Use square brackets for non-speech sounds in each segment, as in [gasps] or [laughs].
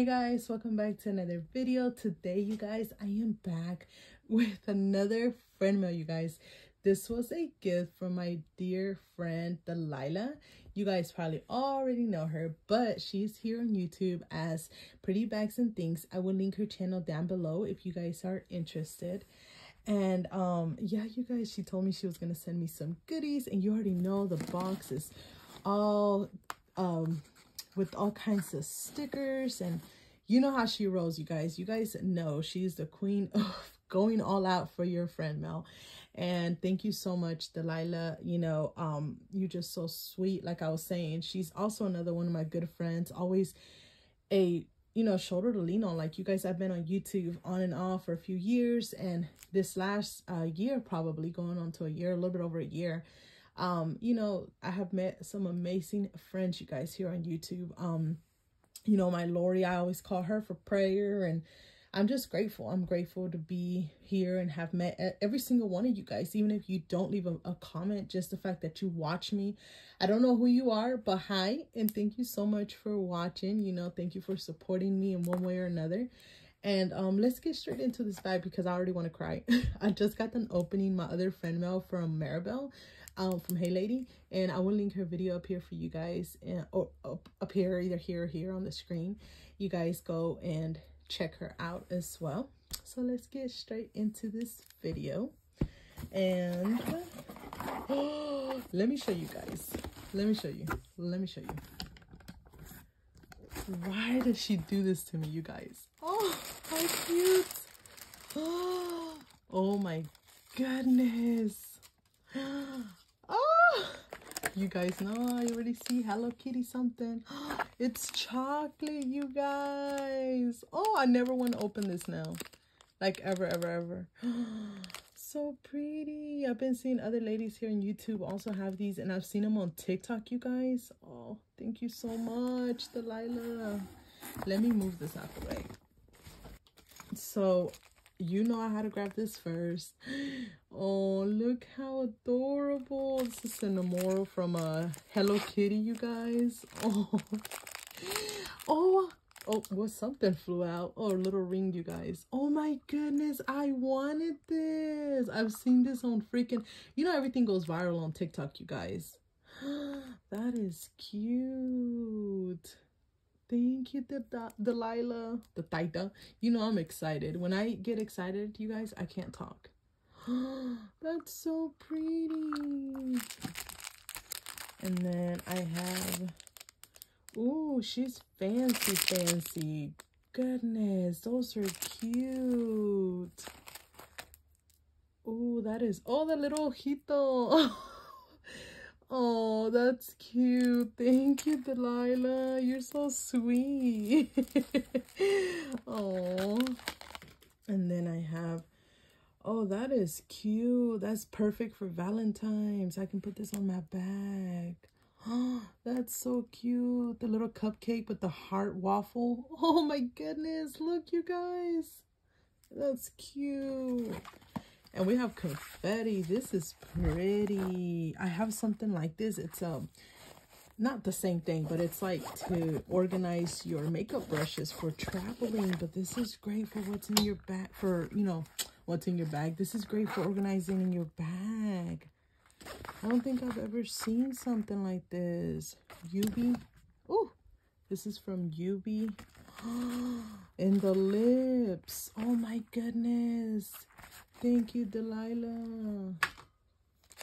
hey guys welcome back to another video. Today you guys i am back with another friend mail you guys. This was a gift from my dear friend delilah. You guys probably already know her but she's here on youtube as pretty bags and things. I will link her channel down below if you guys are interested. And um yeah you guys she told me she was gonna send me some goodies and you already know the box is all um with all kinds of stickers and you know how she rolls you guys. You guys know she's the queen [laughs] of going all out for your friend mel. And thank you so much delilah. You know um you're just so sweet. Like i was saying she's also another one of my good friends. Always a you know shoulder to lean on. Like you guys i've been on youtube on and off for a few years. And this last uh year probably going on to a year a little bit over a year um you know i have met some amazing friends you guys here on youtube. Um you know my lori i always call her for prayer and i'm just grateful. I'm grateful to be here and have met every single one of you guys even if you don't leave a, a comment just the fact that you watch me. I don't know who you are but hi and thank you so much for watching. You know thank you for supporting me in one way or another. And um let's get straight into this bag because i already want to cry. [laughs] I just got done opening my other friend mail from maribel um, from Hey Lady. And I will link her video up here for you guys. And, or up, up here, either here or here on the screen. You guys go and check her out as well. So let's get straight into this video. And oh, [gasps] let me show you guys. Let me show you. Let me show you. Why does she do this to me, you guys? Oh, how cute. [gasps] Oh my goodness. [gasps] [gasps] you guys know I already see Hello Kitty something. [gasps] it's chocolate, you guys. Oh, I never want to open this now. Like ever, ever, ever. [gasps] so pretty. I've been seeing other ladies here on YouTube also have these and I've seen them on TikTok, you guys. Oh, thank you so much, Delilah. Let me move this out the way. So you know I had to grab this first. [gasps] Oh, look how adorable. This is Cinnamoroll from uh, Hello Kitty, you guys. [laughs] Oh, oh, oh, what something flew out. Oh, little ring, you guys. Oh my goodness, I wanted this. I've seen this on freaking, you know, everything goes viral on TikTok, you guys. [gasps] that is cute. Thank you, the Delilah, the Taita. You know I'm excited. When I get excited, you guys, I can't talk. [gasps] That's so pretty. And then I have, oh, she's fancy, fancy. Goodness, those are cute. Oh, that is, oh, the little ojito. [laughs] Oh, that's cute. Thank you, Delilah. You're so sweet. [laughs] oh. And then I have, oh, that is cute. That's perfect for Valentine's. I can put this on my bag. Oh, [gasps] that's so cute. The little cupcake with the heart waffle. [laughs] Oh my goodness. Look, you guys. That's cute. And we have confetti. This is pretty. I have something like this. It's um not the same thing, but it's like to organize your makeup brushes for traveling. But this is great for what's in your bag, for, you know, what's in your bag. This is great for organizing in your bag. I don't think I've ever seen something like this. Yubi. Oh, this is from Yubi. [gasps] and the lips. Oh my goodness. Thank you, Delilah.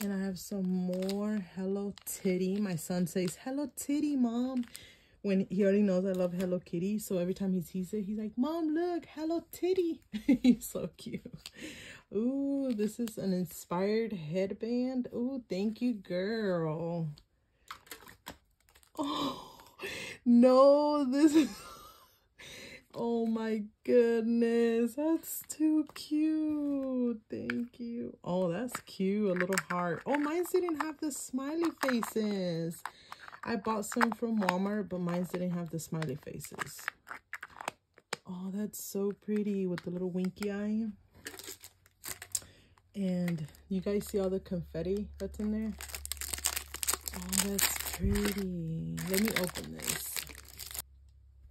And I have some more Hello Titty. My son says, Hello Titty, Mom. When he already knows I love Hello Kitty. So every time he sees it, he's like, Mom, look, Hello Titty. [laughs] he's so cute. Ooh, this is an inspired headband. Ooh, thank you, girl. Oh, [gasps] no, this is... [laughs] Oh my goodness, that's too cute. Thank you. Oh, that's cute. A little heart. Oh, mine didn't have the smiley faces. I bought some from Walmart, but mine didn't have the smiley faces. Oh, that's so pretty with the little winky eye. And you guys see all the confetti that's in there? Oh, that's pretty. Let me open this.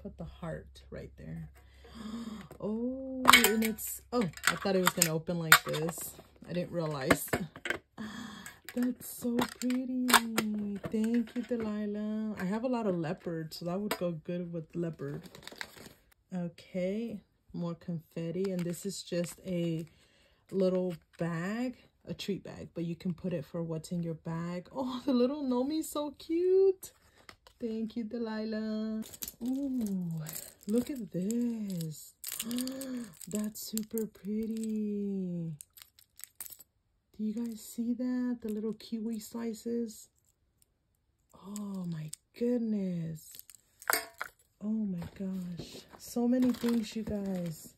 Put the heart right there. [gasps] Oh, and it's, oh, I thought it was going to open like this. I didn't realize. [gasps] That's so pretty. Thank you, Delilah. I have a lot of leopard, so that would go good with leopard. Okay, more confetti. And this is just a little bag, a treat bag, but you can put it for what's in your bag. Oh, [laughs] the little Nomi so cute. Thank you, Delilah. Ooh, look at this. [gasps] That's super pretty. Do you guys see that? The little kiwi slices. Oh my goodness. Oh my gosh. So many things, you guys.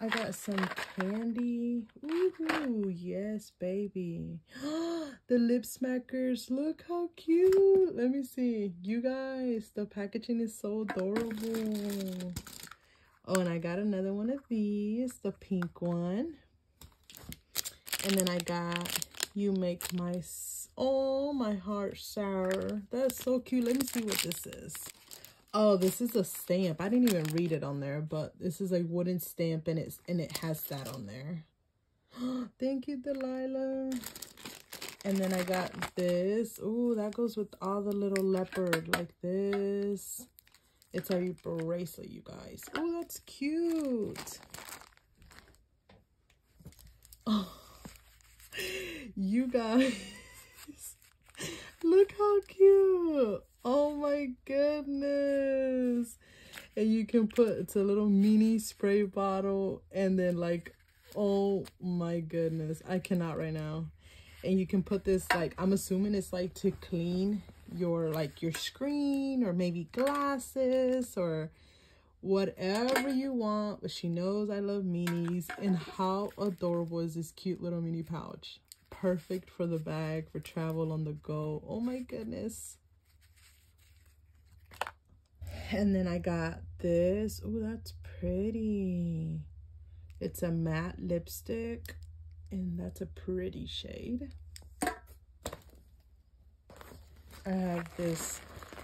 I got some candy. Ooh, yes, baby. [gasps] Oh, the lip smackers. Look how cute. Let me see. You guys, the packaging is so adorable. Oh, and I got another one of these. The pink one. And then I got You Make My... Oh, my heart sour. That's so cute. Let me see what this is. Oh, this is a stamp. I didn't even read it on there, but this is a wooden stamp and it's and it has that on there. [gasps] Thank you, Delilah. And then I got this. Oh, that goes with all the little leopard like this. It's a bracelet, you guys. Oh, that's cute. Oh, [laughs] you guys. [laughs] Look how cute. Oh my goodness. And you can put, it's a little mini spray bottle and then like, oh my goodness. I cannot right now. And you can put this like, I'm assuming it's like to clean your like your screen or maybe glasses or whatever you want. But she knows I love minis. And how adorable is this cute little mini pouch? Perfect for the bag, for travel on the go. Oh my goodness. And then I got this. Oh, that's pretty. It's a matte lipstick. And that's a pretty shade. I have this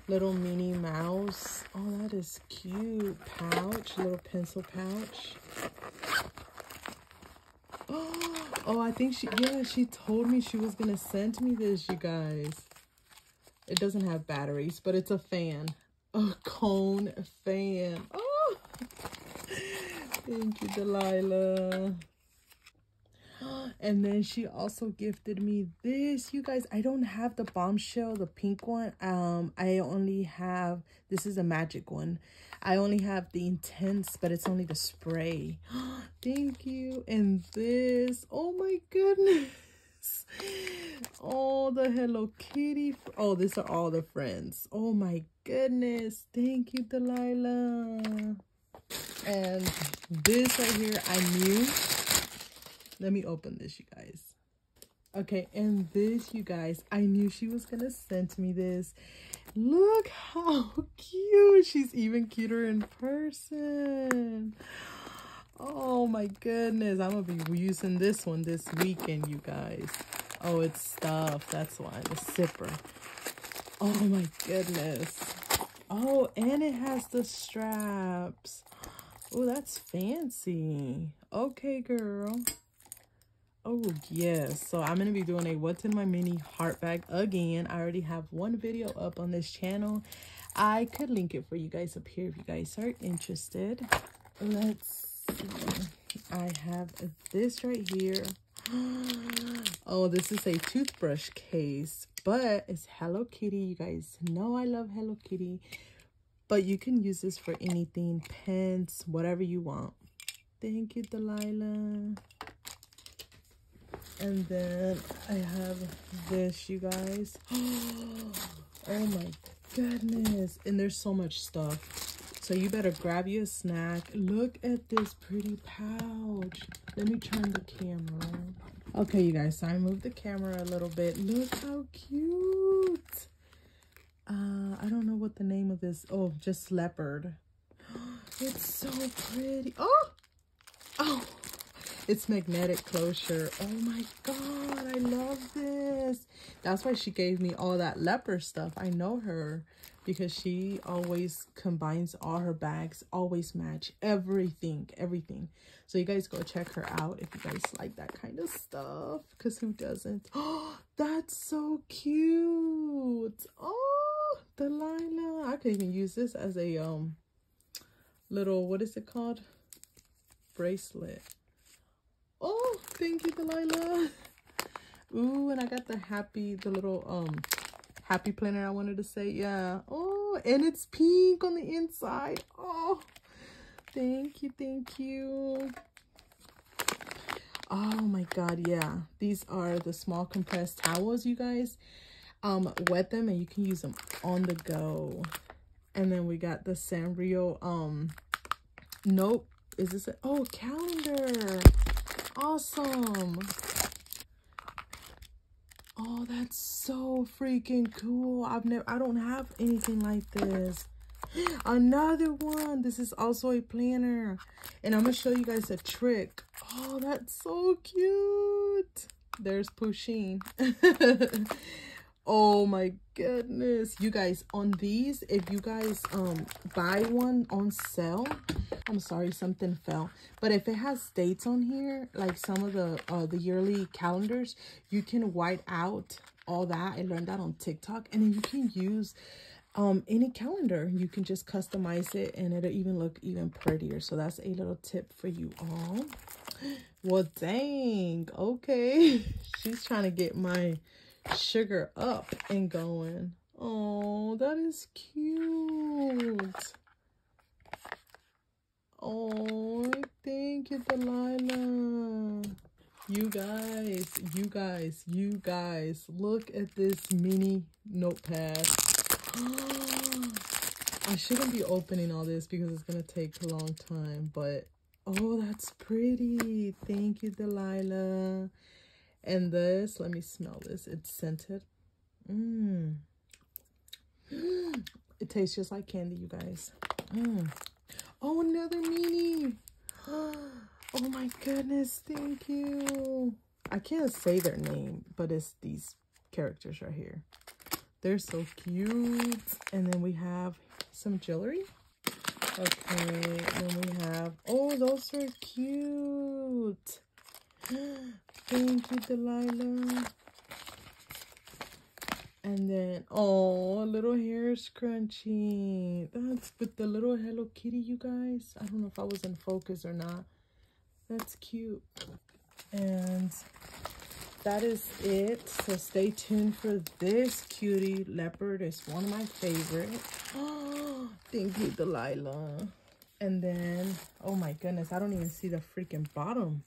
little Minnie Mouse. Oh, that is cute. Pouch, little pencil pouch. Oh, [gasps] oh, I think she, yeah, she told me she was going to send me this, you guys. It doesn't have batteries, but it's a fan a cone fan. Oh, [laughs] thank you, Delilah. And then she also gifted me this. You guys, I don't have the bombshell, the pink one. Um, I only have, this is a magic one. I only have the intense, but it's only the spray. [gasps] Thank you. And this, oh my goodness. Oh, the Hello Kitty. Oh, these are all the friends. Oh my goodness. Thank you, Delilah. And this right here, I knew. Let me open this, you guys. Okay, and this, you guys, I knew she was going to send me this. Look how [laughs] cute. She's even cuter in person. Oh my goodness. I'm going to be using this one this weekend, you guys. Oh, it's stuff. That's why. The zipper. Oh my goodness. Oh, and it has the straps. Oh, that's fancy. Okay, girl. Oh, yes. So I'm to be doing a What's in My Mini heart bag again. I already have one video up on this channel. I could link it for you guys up here if you guys are interested. Let's see. I have this right here. [gasps] oh, this is a toothbrush case, but it's Hello Kitty. You guys know I love Hello Kitty, but you can use this for anything, pens, whatever you want. Thank you, Delilah. And then I have this, you guys. [gasps] Oh my goodness. And there's so much stuff. So you better grab you a snack. Look at this pretty pouch. Let me turn the camera. Okay, you guys, so I moved the camera a little bit. Look how cute. Uh, I don't know what the name of this. Oh, just leopard. [gasps] It's so pretty. Oh, oh, it's magnetic closure. Oh my God, I love this. That's why she gave me all that leopard stuff. I know her because she always combines all her bags, always match everything, everything. So you guys go check her out if you guys like that kind of stuff. Because who doesn't? Oh, [gasps] that's so cute. Oh, Delilah. I could even use this as a um little, what is it called? Bracelet. Thank you, Delilah. Ooh, and I got the happy, the little um happy planner I wanted to say. Yeah. Oh, and it's pink on the inside. Oh, thank you, thank you. Oh my god, yeah. These are the small compressed towels, you guys. Um, wet them and you can use them on the go. And then we got the Sanrio um nope. Is this a oh calendar? Awesome. Oh, that's so freaking cool. I've never, I don't have anything like this. [gasps] Another one. This is also a planner. And I'm going to show you guys a trick. Oh, that's so cute. There's Pusheen. [laughs] oh my goodness. You guys on these if you guys um buy one on sale i'm sorry something fell. But if it has dates on here like some of the uh the yearly calendars you can white out all that. I learned that on tiktok. And then you can use um any calendar. You can just customize it and it'll even look even prettier. So that's a little tip for you all. [gasps] Well dang. Okay. [laughs] She's trying to get my sugar up and going. Oh, that is cute. Oh, thank you, Delilah. You guys, you guys, you guys, look at this mini notepad. [gasps] I shouldn't be opening all this because it's going to take a long time, but oh, that's pretty. Thank you, Delilah. And this, let me smell this. It's scented. Mmm. [gasps] It tastes just like candy, you guys. Mm. Oh, another mini. [gasps] Oh my goodness, thank you. I can't say their name, but it's these characters right here. They're so cute. And then we have some jewelry. Okay, then we have, oh, those are cute. [gasps] Thank you, Delilah. And then, oh, a little hair scrunchie. That's with the little Hello Kitty, you guys. I don't know if I was in focus or not. That's cute. And that is it. So stay tuned for this cutie leopard. It's one of my favorites. [gasps] Oh, thank you, Delilah. And then, oh my goodness, I don't even see the freaking bottom.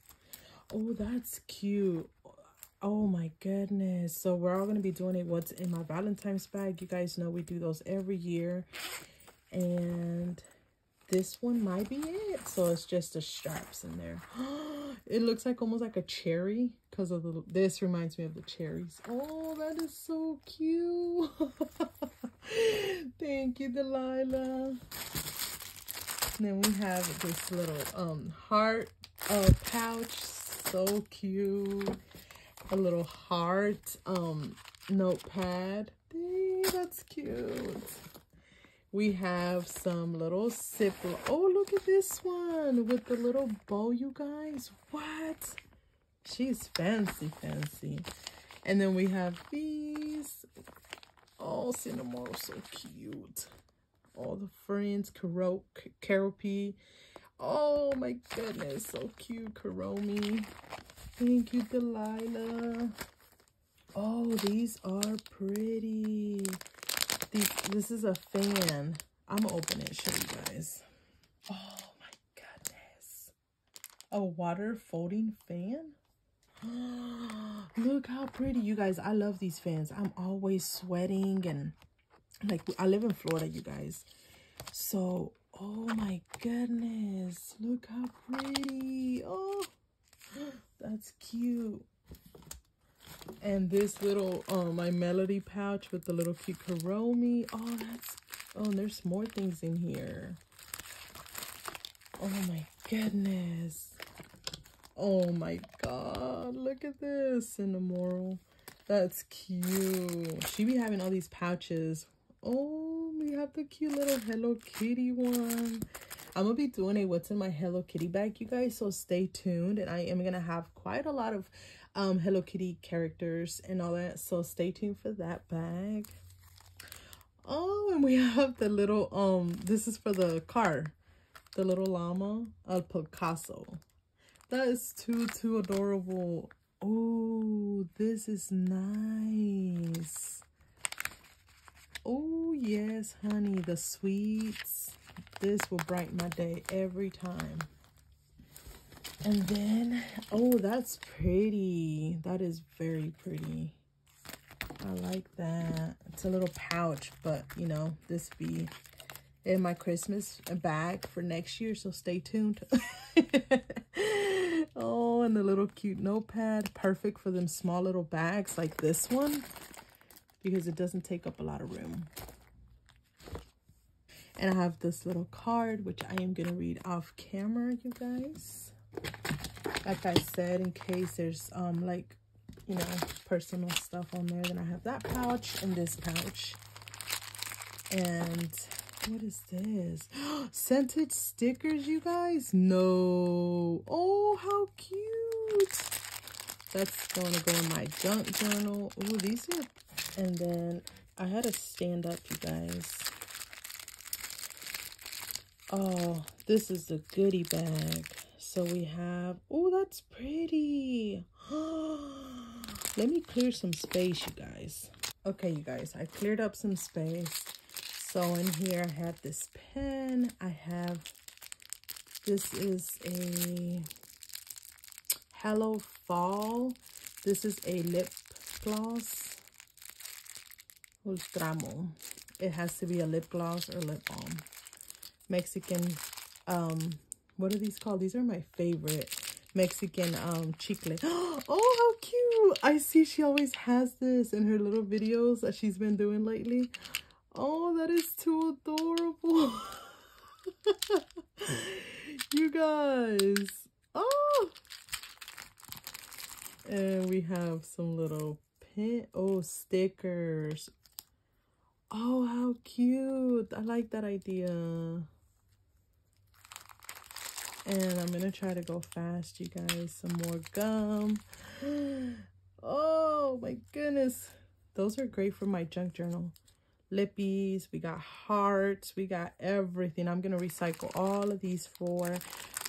Oh, that's cute. Oh my goodness. So we're all going to be doing it. What's in my Valentine's bag. You guys know we do those every year. And this one might be it. So it's just the straps in there. [gasps] it looks like almost like a cherry because of the, this reminds me of the cherries. Oh, that is so cute. [laughs] Thank you, Delilah. And then we have this little um heart uh, pouch so cute. A little heart um notepad. That's cute. We have some little zipper. Oh, look at this one with the little bow, you guys. What? She's fancy, fancy. And then we have these. Oh, Cinnamon, so cute. All the friends, Keroppi, Oh my goodness, so cute, Kuromi. Thank you, Delilah. Oh, these are pretty. These, this is a fan. I'm gonna open it show you guys. Oh my goodness. A water folding fan? [gasps] Look how pretty. You guys, I love these fans. I'm always sweating and like I live in Florida, you guys. So Oh my goodness. Look how pretty. Oh, that's cute. And this little, uh, my Melody pouch with the little cute Kuromi. Oh, that's, oh, there's more things in here. Oh my goodness. Oh my God. Look at this moral. That's cute. She be having all these pouches. Oh we have the cute little Hello Kitty one. I'm gonna be doing a what's in my Hello Kitty bag, you guys, so stay tuned. And I am gonna have quite a lot of um, Hello Kitty characters and all that, so stay tuned for that bag. Oh, and we [laughs] have the little, um, this is for the car, the little llama, El Picasso. That is too, too adorable. Oh, this is nice. Oh, yes, honey, the sweets. This will brighten my day every time. And then, oh, that's pretty. That is very pretty. I like that. It's a little pouch, but, you know, this be in my Christmas bag for next year, so stay tuned. [laughs] oh, and the little cute notepad. Perfect for them small little bags like this one because it doesn't take up a lot of room. And I have this little card, which I am going to read off camera, you guys. Like I said, in case there's, um, like, you know, personal stuff on there, then I have that pouch and this pouch. And what is this? [gasps] Scented stickers, you guys? No. Oh, how cute. That's going to go in my junk journal. Oh, these are... And then I had to stand up, you guys. Oh, this is a goodie bag. So we have... Oh, that's pretty. [gasps] Let me clear some space, you guys. Okay, you guys. I cleared up some space. So in here I have this pen. I have, this is a Hello Fall. This is a lip gloss. Ultramo. It has to be a lip gloss or lip balm. Mexican, um, what are these called? These are my favorite. Mexican um chicle. [gasps] Oh, how cute. I see she always has this in her little videos that she's been doing lately. Oh, that is too adorable. [laughs] you guys. Oh. And we have some little pin. Oh, stickers. Oh, how cute. I like that idea. And I'm going to try to go fast, you guys. Some more gum. [gasps] Oh, my goodness. Those are great for my junk journal lippies we got hearts we got everything i'm gonna recycle all of these for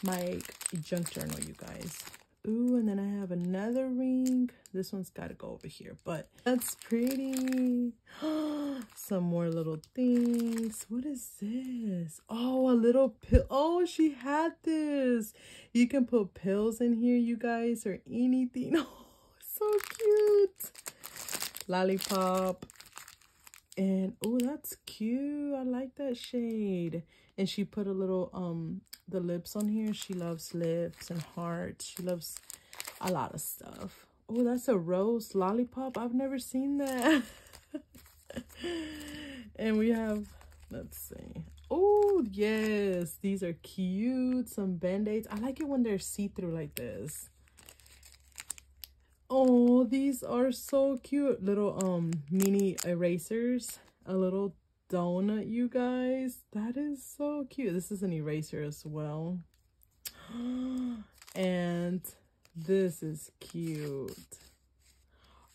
my junk journal you guys Ooh, and then I have another ring. This one's got to go over here, but that's pretty. [gasps] Some more little things. What is this? Oh, a little pill. Oh, she had this. You can put pills in here, you guys, or anything. [laughs] Oh, so cute. Lollipop. And oh, that's cute. I like that shade. And she put a little um the lips on here. She loves lips and hearts. She loves a lot of stuff. Oh, that's a rose lollipop. I've never seen that. [laughs] and we have, let's see. Oh, yes. These are cute. Some band-aids. I like it when they're see-through like this. Oh, these are so cute. Little um mini erasers. A little donut, you guys. That is so cute. This is an eraser as well. [gasps] and this is cute.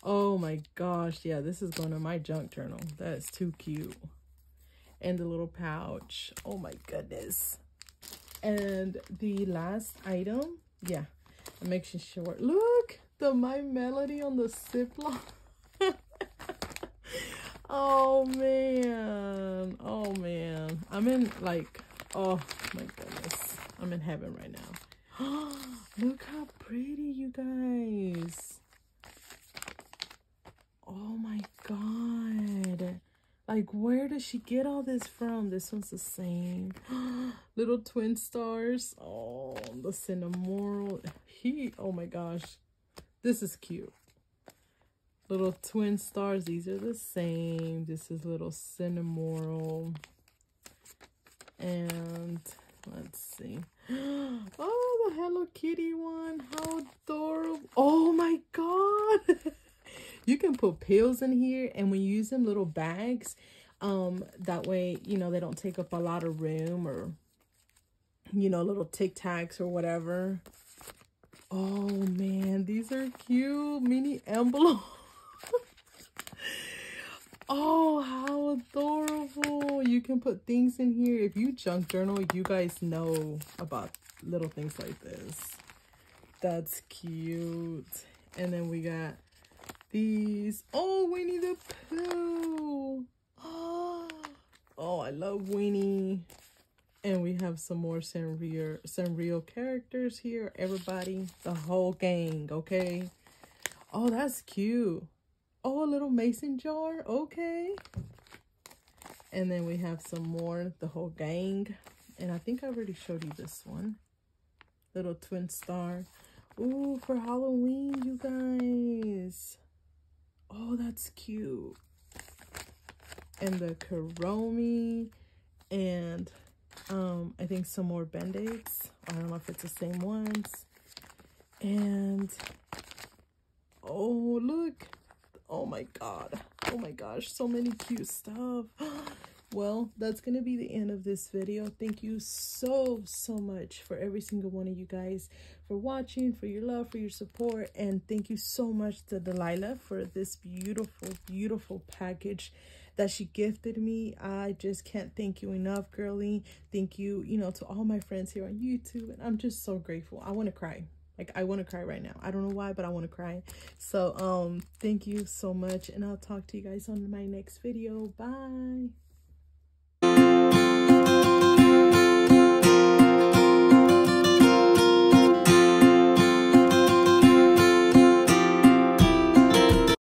Oh my gosh. Yeah, this is going to my junk journal. That is too cute. And the little pouch. Oh my goodness. And the last item. Yeah, makes it short. Look the My Melody on the Ziploc. [laughs] oh, man. Oh, man. I'm in, like, oh, my goodness. I'm in heaven right now. [gasps] Look how pretty, you guys. Oh, my God. Like, where does she get all this from? This one's the same. [gasps] Little twin stars. Oh, the Cinnamoroll. He, oh my gosh. This is cute. Little twin stars. These are the same. This is little Cinnamoroll. And let's see. [gasps] Oh, the Hello Kitty one. How adorable. Oh my God. [laughs] you can put pills in here. And you use them little bags, Um, that way, you know, they don't take up a lot of room or, you know, little Tic Tacs or whatever. Oh man, these are cute mini envelopes. [laughs] oh, how adorable. You can put things in here. If you junk journal, you guys know about little things like this. That's cute. And then we got these. Oh, Winnie the Pooh. Oh, [gasps] oh I love Winnie. And we have some more Sanrio, Sanrio characters here. Everybody, the whole gang, okay? Oh, that's cute. Oh, a little mason jar. Okay. And then we have some more, the whole gang. And I think I already showed you this one. Little twin star. Ooh, for Halloween, you guys. Oh, that's cute. And the Kuromi. And um, I think some more band-aids. I don't know if it's the same ones. And, oh, look. Oh my god. Oh my gosh, so many cute stuff. [gasps] well, that's going to be the end of this video. Thank you so, so much for every single one of you guys for watching, for your love, for your support. And thank you so much to Delilah for this beautiful, beautiful package that she gifted me. I just can't thank you enough, girlie. Thank you, you know, to all my friends here on YouTube. And I'm just so grateful. I want to cry. Like, I want to cry right now. I don't know why, but I want to cry. So, um, thank you so much. And I'll talk to you guys on my next video. Bye.